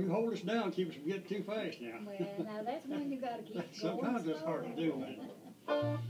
you hold us down, keep us from getting too fast now. Well, now that's when you gotta keep going Sometimes it's hard to do, Well.